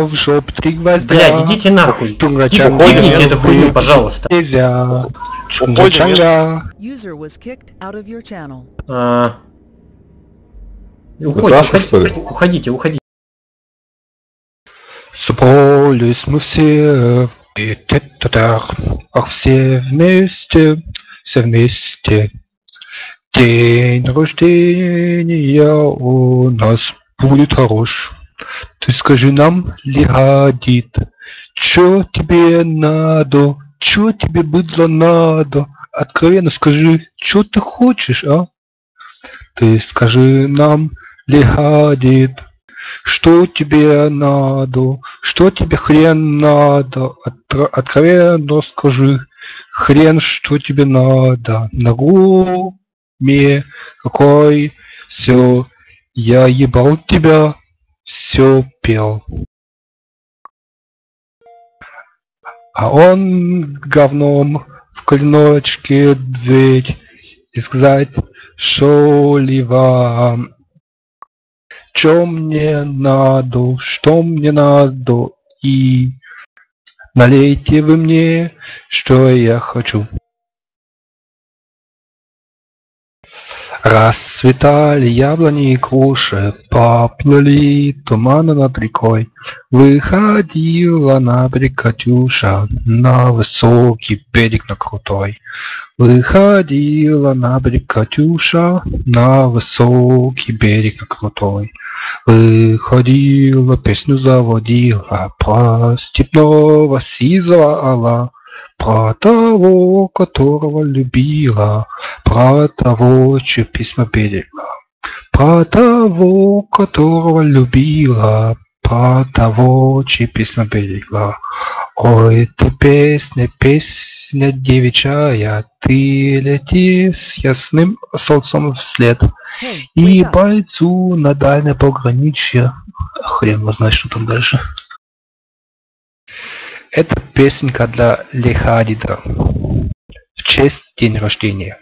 в жоп три гвоздя. Блядь, идите нахуй. Чунга Типа, уйдите эту хуйню, пожалуйста. Нельзя. Чунга Уходим, чанга. User was kicked out of your channel. А, Уходите, Дашу, что ли? уходите, уходите, уходите. Собрались мы все в пятитатах, ах все вместе, все вместе. День рождения у нас будет хорош. Ты скажи нам, Лигадит, чё тебе надо, чё тебе быдло надо? Откровенно скажи, чё ты хочешь, а? Ты скажи нам, Лигадит, что тебе надо? Что тебе хрен надо? Откровенно скажи. Хрен, что тебе надо? На руме какой? Все, я ебал тебя, все пел. А он говном в клиночке дверь и сказать, шо ли вам Чё мне надо, что мне надо, и налейте вы мне, что я хочу. Расцветали яблони и круши, поплыли туманы над рекой. Выходила на берег Катюша, на высокий берег на крутой. Выходила на берег Катюша, на высокий берег на крутой. Выходила, песню заводила про степного сизого орла, про того, которого любила, про того, чьи письма берегла, про того, которого любила, про того, чьи письма берегла. Ой, ты песня, песня девичья, ты лети с ясным солнцем вслед. И бойцу на дальнее пограничье. Хрен его знает, что там дальше. Это песенка для Лехадида. В честь день рождения.